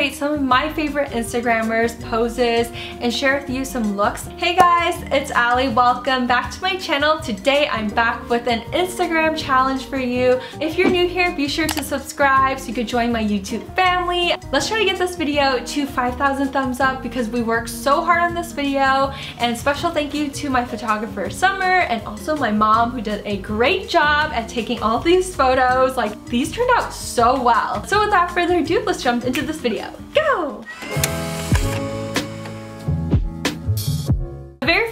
recreate some of my favorite Instagrammers, poses, and share with you some looks. Hey guys, it's Ally. Welcome back to my channel. Today I'm back with an Instagram challenge for you. If you're new here, be sure to subscribe so you could join my YouTube family. Let's try to get this video to 5,000 thumbs up because we worked so hard on this video. And special thank you to my photographer Summer and also my mom who did a great job at taking all these photos. Like these turned out so well. So without further ado, let's jump into this video. Go!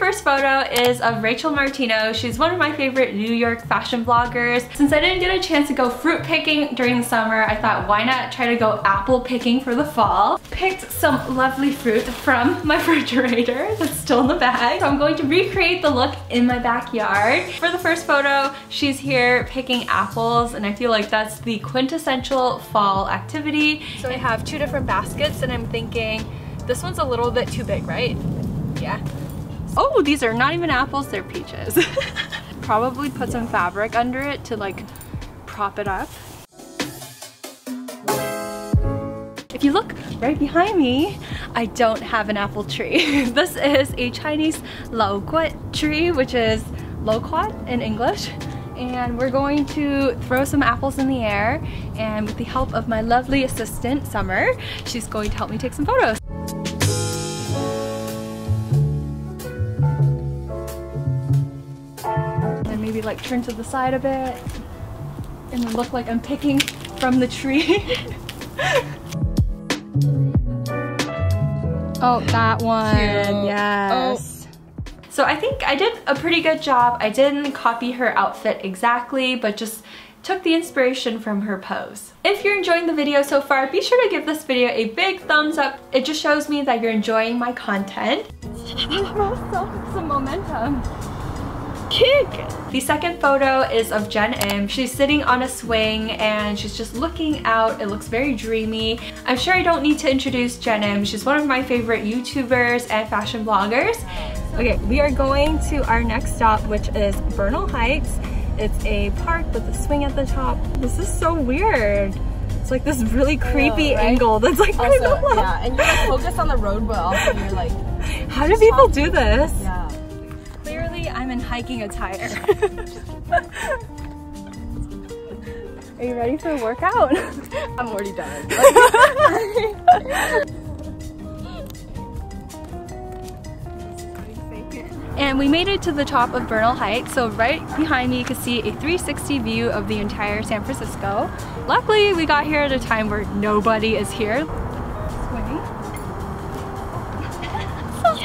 First photo is of Rachel Martino. She's one of my favorite New York fashion bloggers. Since I didn't get a chance to go fruit picking during the summer, I thought why not try to go apple picking for the fall. Picked some lovely fruit from my refrigerator that's still in the bag. So I'm going to recreate the look in my backyard. For the first photo, she's here picking apples and I feel like that's the quintessential fall activity. So I have two different baskets and I'm thinking this one's a little bit too big, right? Yeah. Oh, these are not even apples, they're peaches. Probably put some fabric under it to like prop it up. If you look right behind me, I don't have an apple tree. this is a Chinese loquat tree, which is loquat in English. And we're going to throw some apples in the air. And with the help of my lovely assistant, Summer, she's going to help me take some photos. Like turn to the side a bit and then look like I'm picking from the tree. oh, that one. Cute. Yes. Oh. So I think I did a pretty good job. I didn't copy her outfit exactly, but just took the inspiration from her pose. If you're enjoying the video so far, be sure to give this video a big thumbs up. It just shows me that you're enjoying my content. some momentum kick! The second photo is of Jenn Im. She's sitting on a swing and she's just looking out. It looks very dreamy. I'm sure I don't need to introduce Jenn Im. She's one of my favorite YouTubers and fashion bloggers. Okay, we are going to our next stop, which is Bernal Heights. It's a park with a swing at the top. This is so weird. It's like this really creepy know, right? angle that's like also, Yeah, and you're like focused on the road, but also you're like... How do people do this? Yeah. Hiking attire. Are you ready for a workout? I'm already done. and we made it to the top of Bernal Heights, so right behind me you can see a 360 view of the entire San Francisco. Luckily, we got here at a time where nobody is here.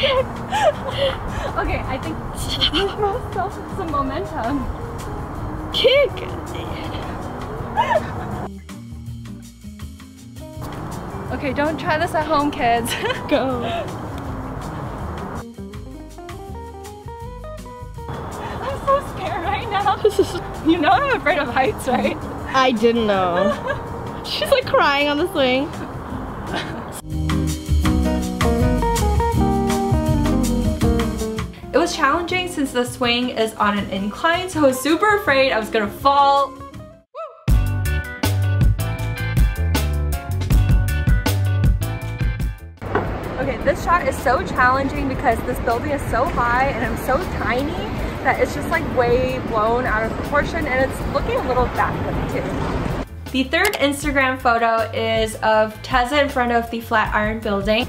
okay, I think we some momentum. Kick! okay, don't try this at home, kids. Go. I'm so scared right now. you know I'm afraid of heights, right? I didn't know. She's like crying on the swing. Challenging since the swing is on an incline, so I was super afraid I was gonna fall. Okay, this shot is so challenging because this building is so high and I'm so tiny that it's just like way blown out of proportion and it's looking a little backlit too. The third Instagram photo is of Tezza in front of the Flatiron building.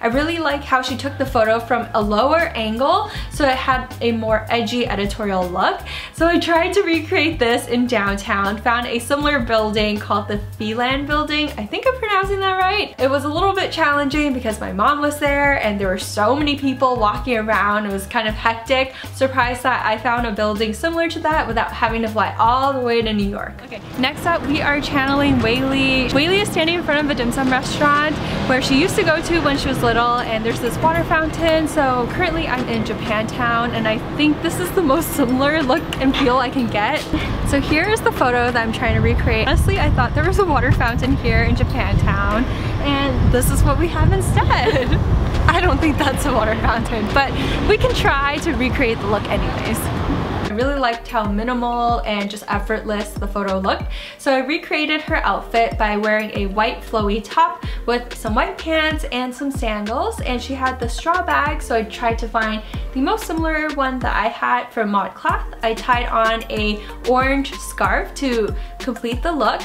I really like how she took the photo from a lower angle so it had a more edgy editorial look. So I tried to recreate this in downtown, found a similar building called the Phelan building. I think I'm pronouncing that right. It was a little bit challenging because my mom was there and there were so many people walking around. It was kind of hectic. Surprised that I found a building similar to that without having to fly all the way to New York. Okay, next up we are channeling Weylie. Weylie is standing in front of a dim sum restaurant where she used to go to when she was little and there's this water fountain. So currently I'm in Japantown and I think this is the most similar look and feel I can get. So here is the photo that I'm trying to recreate. Honestly, I thought there was a water fountain here in Japantown and this is what we have instead. I don't think that's a water fountain, but we can try to recreate the look anyways. Really liked how minimal and just effortless the photo looked. So I recreated her outfit by wearing a white flowy top with some white pants and some sandals. And she had the straw bag, so I tried to find the most similar one that I had from ModCloth. I tied on a orange scarf to complete the look.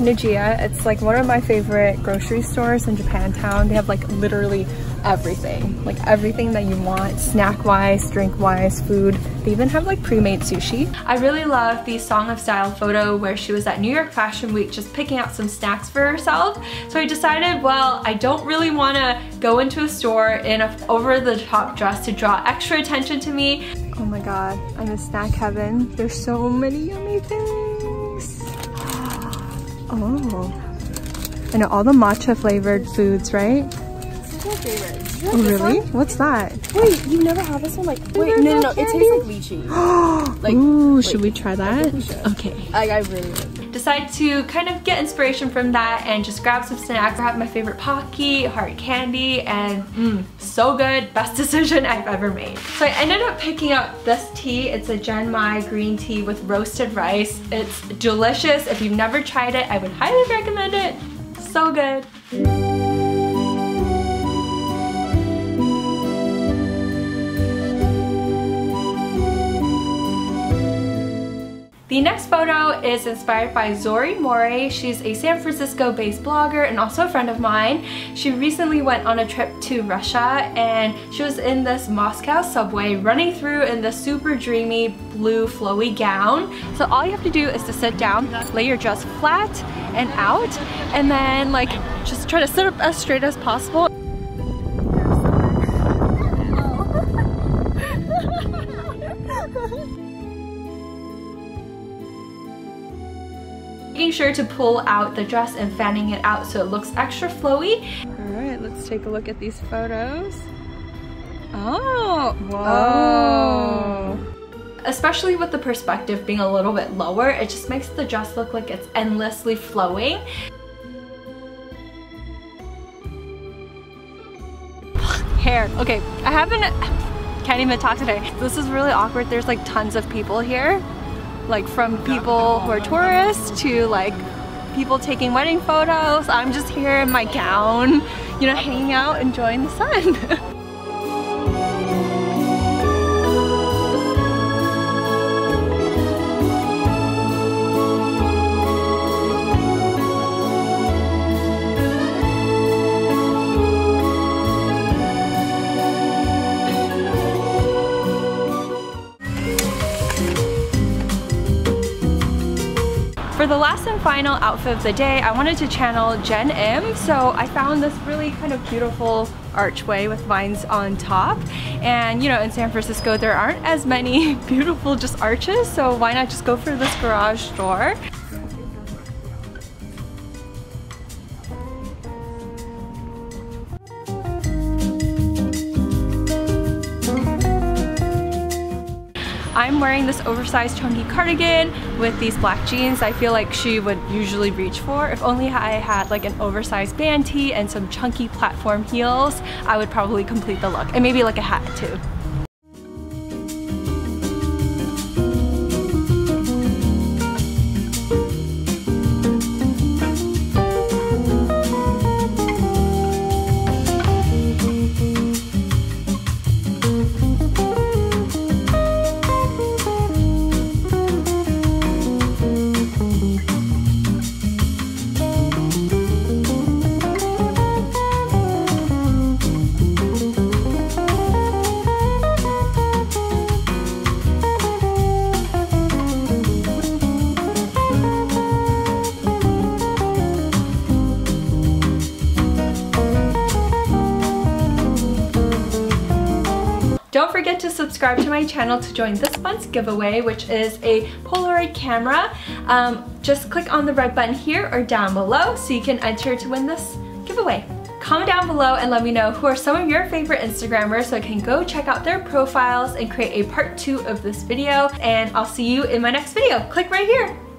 Nijiya. It's like one of my favorite grocery stores in Japantown. They have like literally everything. Like everything that you want, snack-wise, drink-wise, food. They even have like pre-made sushi. I really love the Song of Style photo where she was at New York Fashion Week just picking out some snacks for herself. So I decided, well, I don't really want to go into a store in a over-the-top dress to draw extra attention to me. Oh my god, I'm in snack heaven. There's so many yummy things. Oh. I know all the matcha flavored foods, right? Oh really? What's that? Wait, you never had this one? Like, wait, no, no, no, it tastes like lychee. like, Ooh, wait, should we try that? we. Okay. Like, I really would. Decide to kind of get inspiration from that and just grab some snacks. I have my favorite Pocky, heart candy, and mmm, so good. Best decision I've ever made. So I ended up picking up this tea. It's a Genmai green tea with roasted rice. It's delicious. If you've never tried it, I would highly recommend it. So good. The next photo is inspired by Zory Mory. She's a San Francisco based blogger and also a friend of mine. She recently went on a trip to Russia and she was in this Moscow subway running through in this super dreamy blue flowy gown. So all you have to do is to sit down, lay your dress flat and out and then like just try to sit up as straight as possible making sure to pull out the dress and fanning it out so it looks extra flowy. All right, let's take a look at these photos. Oh, whoa. Oh. Especially with the perspective being a little bit lower, it just makes the dress look like it's endlessly flowing. Hair. Okay, I haven't, can't even talk today. This is really awkward. There's like tons of people here like from people who are tourists to like people taking wedding photos. I'm just here in my gown, you know, hanging out, enjoying the sun. For the last and final outfit of the day, I wanted to channel Jenn Im. So I found this really kind of beautiful archway with vines on top. And you know, in San Francisco, there aren't as many beautiful just arches. So why not just go for this garage door? Wearing this oversized chunky cardigan with these black jeans I feel like she would usually reach for. If only I had like an oversized band tee and some chunky platform heels, I would probably complete the look. And maybe like a hat too. Subscribe to my channel to join this month's giveaway, which is a Polaroid camera. Um, just click on the red button here or down below so you can enter to win this giveaway. Comment down below and let me know who are some of your favorite Instagrammers so I can go check out their profiles and create a part two of this video. And I'll see you in my next video. Click right here.